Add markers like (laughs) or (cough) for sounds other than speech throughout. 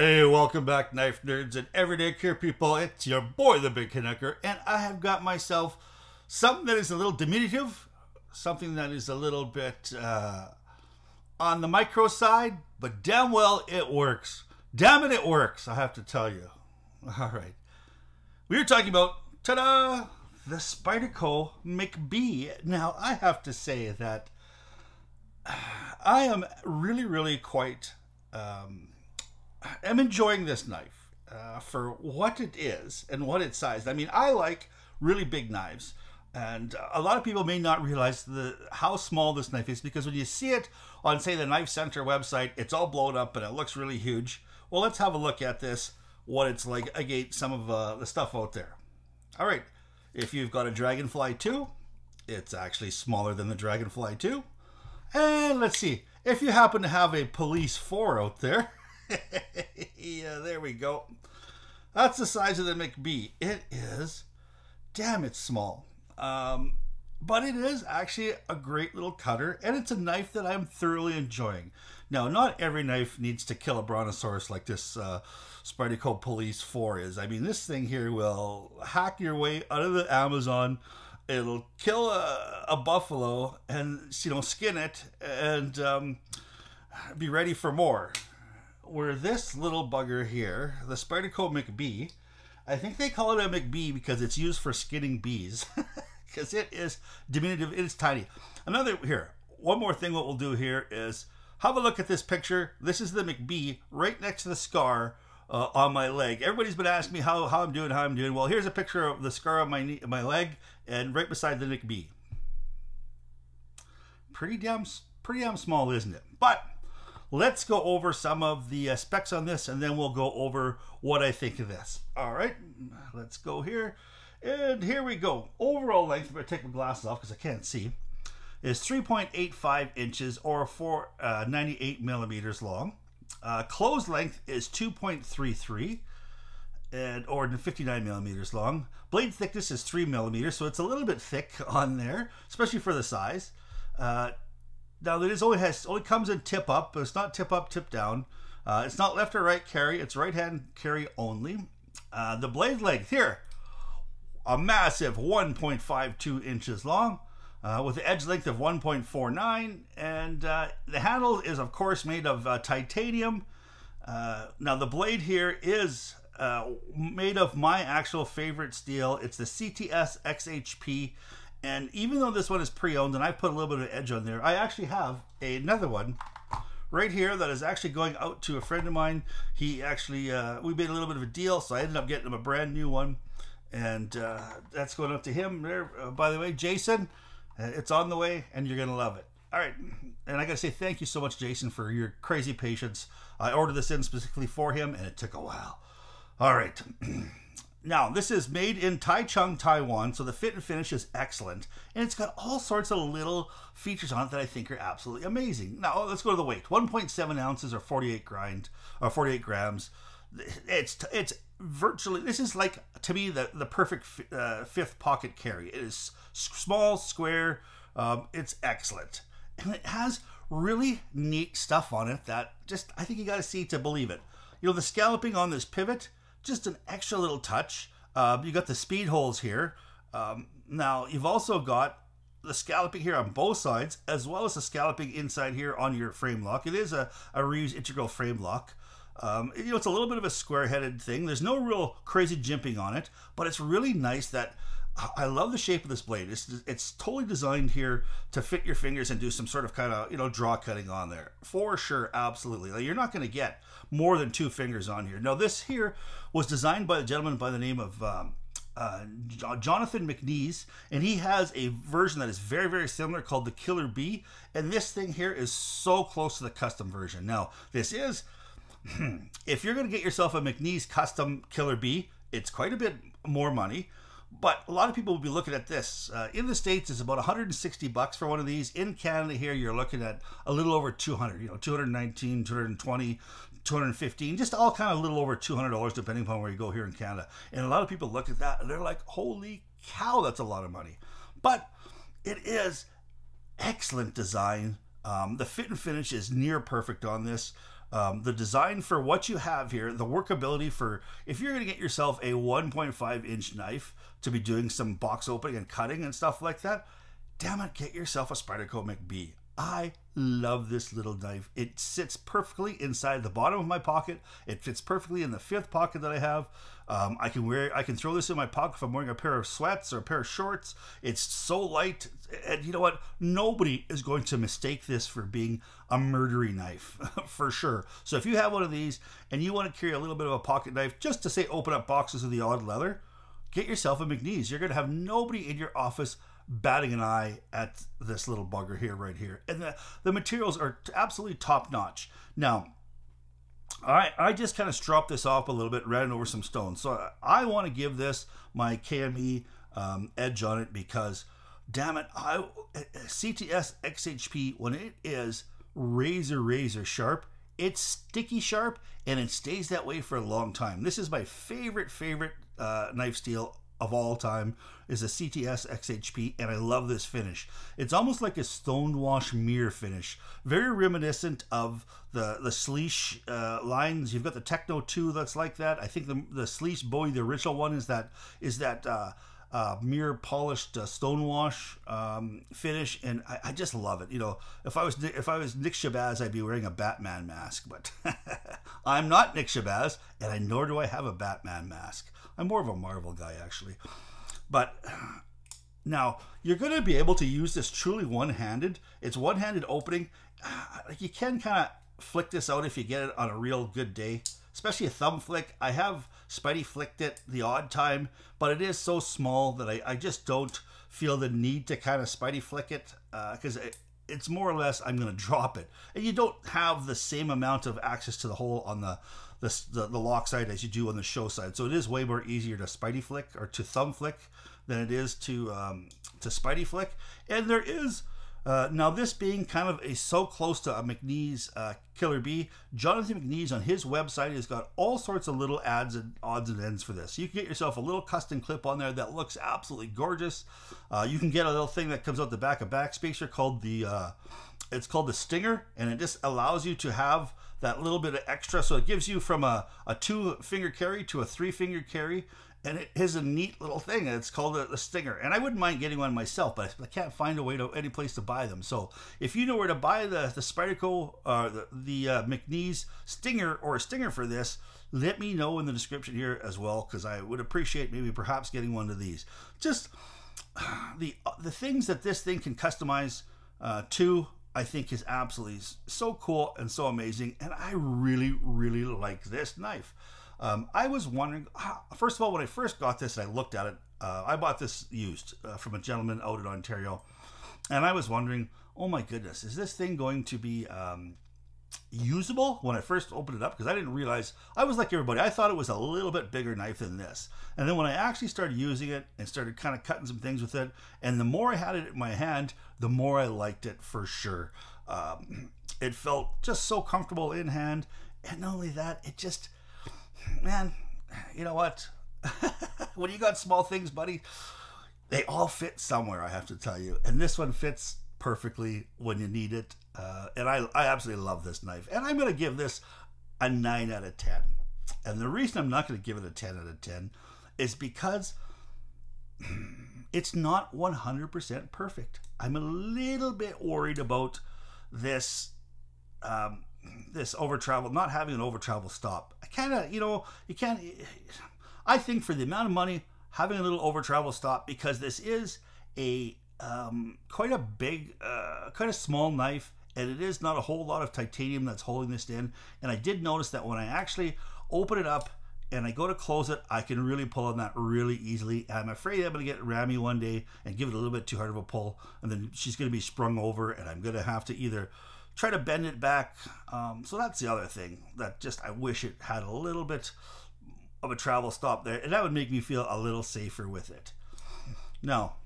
Hey, welcome back, knife nerds and everyday care people. It's your boy, the Big Canucker, and I have got myself something that is a little diminutive, something that is a little bit uh, on the micro side, but damn well it works. Damn it, it works, I have to tell you. (laughs) All right. We are talking about, ta da, the Spyderco McBee. Now, I have to say that (sighs) I am really, really quite. Um, I'm enjoying this knife uh, for what it is and what it's sized. I mean, I like really big knives, and a lot of people may not realize the how small this knife is because when you see it on, say, the Knife Center website, it's all blown up and it looks really huge. Well, let's have a look at this, what it's like against some of uh, the stuff out there. All right, if you've got a Dragonfly 2, it's actually smaller than the Dragonfly 2. And let's see, if you happen to have a Police 4 out there, (laughs) yeah, there we go. That's the size of the McBee. It is, damn, it's small. Um, but it is actually a great little cutter, and it's a knife that I'm thoroughly enjoying. Now, not every knife needs to kill a brontosaurus like this uh, Spyderco Police 4 is. I mean, this thing here will hack your way out of the Amazon. It'll kill a, a buffalo and, you know, skin it and um, be ready for more where this little bugger here, the Spyderco McBee, I think they call it a McBee because it's used for skinning bees. (laughs) Because it is diminutive, it is tiny. Another, here, one more thing what we'll do here is have a look at this picture. This is the McBee right next to the scar uh, on my leg. Everybody's been asking me how, how I'm doing, how I'm doing. Well, here's a picture of the scar on my knee, my leg and right beside the McBee. Pretty damn, pretty damn small, isn't it? But let's go over some of the uh, specs on this and then we'll go over what I think of this. All right, let's go here. And here we go. Overall length, I'm going to take my glasses off because I can't see, is 3.85 inches or 498 uh, millimeters long. Uh, closed length is 2.33 and or 59 millimeters long. Blade thickness is 3 millimeters, so it's a little bit thick on there, especially for the size. Uh, now it is only has only comes in tip up, but it's not tip up, tip down. Uh, it's not left or right carry. It's right hand carry only. Uh, the blade length here, a massive 1.52 inches long. Uh, with the edge length of 1.49 and uh, the handle is of course made of uh, titanium uh, now the blade here is made of my actual favorite steel it's the cts xhp and even though this one is pre-owned and I put a little bit of edge on there, I actually have another one right here that is actually going out to a friend of mine. He actually, uh, we made a little bit of a deal, so I ended up getting him a brand new one. And uh, that's going up to him there. Uh, by the way, Jason, uh, it's on the way and you're going to love it. All right. And I got to say thank you so much, Jason, for your crazy patience. I ordered this in specifically for him and it took a while. All right. (clears throat) Now, this is made in Taichung, Taiwan, so the fit and finish is excellent. And it's got all sorts of little features on it that I think are absolutely amazing. Now, let's go to the weight. 1.7 ounces or 48 grind or 48 grams. It's it's virtually this is like to me the the perfect uh, fifth pocket carry. It is small, square. Um, it's excellent, and it has really neat stuff on it that just I think you got to see to believe it. You know the scalloping on this pivot just an extra little touch. Uh, you got the speed holes here. Um, now you've also got the scalloping here on both sides, as well as the scalloping inside here on your frame lock. It is a, a Reeve integral frame lock. Um, you know, it's a little bit of a square-headed thing. There's no real crazy jimping on it, but it's really nice that I love the shape of this blade. It's it's totally designed here to fit your fingers and do some sort of kind of you know draw cutting on there for sure. Absolutely, like, you're not going to get more than two fingers on here. Now this here was designed by a gentleman by the name of um, uh, Jonathan McNees, and he has a version that is very very similar called the Killer Bee, and this thing here is so close to the custom version. Now this is (clears throat) if you're going to get yourself a McNees custom Killer Bee, it's quite a bit more money. But a lot of people will be looking at this. Uh, in the States, it's about 160 bucks for one of these. In Canada here, you're looking at a little over 200, you know, 219, 220, 215, just all kind of a little over $200 depending upon where you go here in Canada. And a lot of people look at that and they're like, holy cow, that's a lot of money. But it is excellent design. Um, the fit and finish is near perfect on this. Um, the design for what you have here, the workability for if you're going to get yourself a 1.5 inch knife to be doing some box opening and cutting and stuff like that, damn it, get yourself a Spyderco McBee. I love this little knife. It sits perfectly inside the bottom of my pocket. It fits perfectly in the fifth pocket that I have. Um, I can wear, I can throw this in my pocket if I'm wearing a pair of sweats or a pair of shorts. It's so light, and you know what? Nobody is going to mistake this for being a murdery knife, (laughs) for sure. So if you have one of these and you want to carry a little bit of a pocket knife just to say open up boxes of the odd leather, get yourself a McNees. You're going to have nobody in your office batting an eye at this little bugger here, right here. And the, the materials are absolutely top notch. Now, I, I just kind of stropped this off a little bit, ran over some stones. So I, want to give this my KME um, edge on it because, damn it, I CTS XHP, when it is razor, razor sharp, it's sticky sharp and it stays that way for a long time. This is my favorite, favorite uh, knife steel of all time is a CTS XHP, and I love this finish. It's almost like a stonewash mirror finish, very reminiscent of the the Slysz uh, lines. You've got the Techno 2 that's like that. I think the the Slysz Bowie, the original one, is that is that. Uh, uh, mirror polished uh, stonewash um, finish, and I, I, just love it. You know, if I was if I was Nick Shabazz, I'd be wearing a Batman mask, but (laughs) I'm not Nick Shabazz, and I nor do I have a Batman mask. I'm more of a Marvel guy, actually. But now you're going to be able to use this truly one-handed. It's one-handed opening. (sighs) You can kind of flick this out if you get it on a real good day, especially a thumb flick. I have Spidey flicked it the odd time, but it is so small that I, I just don't feel the need to kind of Spidey flick it because uh, it, it's more or less I'm going (laughs) to drop it. And you don't have the same amount of access to the hole on the the, the, the lock side as you do on the show side. So it is way more easier to Spidey flick or to thumb flick than it is to um, to Spidey flick. And there is uh, now this being kind of a so close to a McNees uh, Killer Bee, Jonathan McNees on his website has got all sorts of little ads and odds and ends for this. You can get yourself a little custom clip on there that looks absolutely gorgeous. Uh, you can get a little thing that comes out the back of Backspacer called the uh, it's called the Stinger, and it just allows you to have that little bit of extra. So it gives you from a, a two finger carry to a three finger carry. And it is a neat little thing. It's called a, a Stinger. And I wouldn't mind getting one myself, but I can't find a way to any place to buy them. So if you know where to buy the, the Spyderco, uh, the, the uh, McNees Stinger or a Stinger for this, let me know in the description here as well, because I would appreciate maybe perhaps getting one of these. Just (sighs) the the things that this thing can customize uh, to I think is absolutely so cool and so amazing. And I really, really like this knife. Um, I was wondering, first of all, when I first got this and I looked at it, uh, I bought this used uh, from a gentleman out in Ontario. And I was wondering, oh my goodness, is this thing going to be um, usable when I first opened it up? Because I didn't realize, I was like everybody, I thought it was a little bit bigger knife than this. And then when I actually started using it and started kind of cutting some things with it, and the more I had it in my hand, the more I liked it for sure. Um, it felt just so comfortable in hand. And not only that, it just, man, you know what? (laughs) when you got small things, buddy, they all fit somewhere, I have to tell you. And this one fits perfectly when you need it. Uh, and I, I absolutely love this knife. And I'm going to give this a 9 out of 10. And the reason I'm not going to give it a 10 out of 10 is because (clears throat) it's not 100% perfect. I'm a little bit worried about this um, this over travel, not having an over travel stop. I kind of, you know, you can't. I think for the amount of money, having a little over travel stop because this is a um, quite a big, uh, quite a small knife, and it is not a whole lot of titanium that's holding this in. And I did notice that when I actually open it up and I go to close it, I can really pull on that really easily. I'm afraid I'm going to get Rami one day and give it a little bit too hard of a pull, and then she's going to be sprung over, and I'm going to have to either try to bend it back. Um, so that's the other thing that just I wish it had a little bit of a travel stop there, and that would make me feel a little safer with it. Now,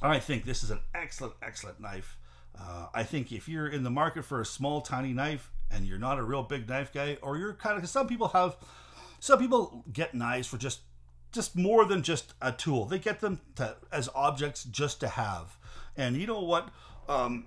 I think this is an excellent, excellent knife. Uh, I think if you're in the market for a small, tiny knife and you're not a real big knife guy, or you're kind of, some people have some people get knives for just just more than just a tool. They get them to, as objects just to have. And you know what? Um,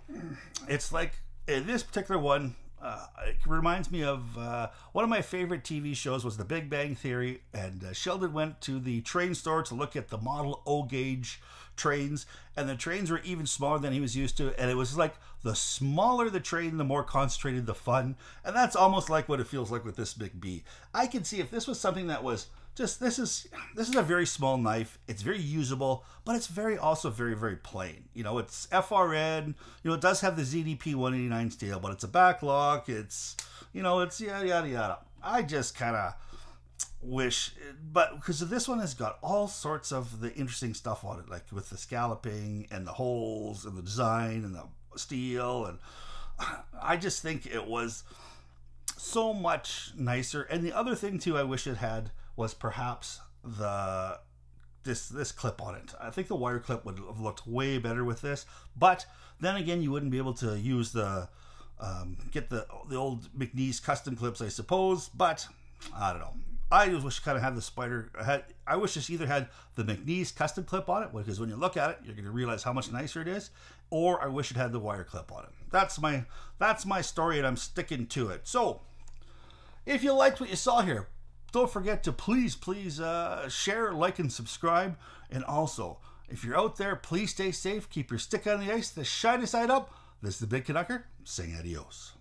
it's like in this particular one, uh, it reminds me of uh, one of my favorite TV shows was The Big Bang Theory, and uh, Sheldon went to the train store to look at the model O gauge trains, and the trains were even smaller than he was used to, and it was like the smaller the train, the more concentrated the fun, and that's almost like what it feels like with this McBee. I can see if this was something that was just this is this is a very small knife. It's very usable, but it's very also very very plain. You know, it's FRN. You know, it does have the ZDP 189 steel, but it's a backlock. It's you know, it's yada yada yada. I just kind of wish, but because this one has got all sorts of the interesting stuff on it, like with the scalloping and the holes and the design and the steel, and (sighs) I just think it was so much nicer. And the other thing too, I wish it had was perhaps the this this clip on it. I think the wire clip would have looked way better with this, but then again, you wouldn't be able to use the um, get the the old McNees custom clips, I suppose. But I don't know. I just wish kind of had the spider. I had I wish this either had the McNees custom clip on it because when you look at it, you're going to realize how much nicer it is. Or I wish it had the wire clip on it. That's my that's my story, and I'm sticking to it. So, if you liked what you saw here, don't forget to please, please uh, share, like, and subscribe. And also, if you're out there, please stay safe. Keep your stick on the ice, the shiny side up. This is the Big Canucker saying adios.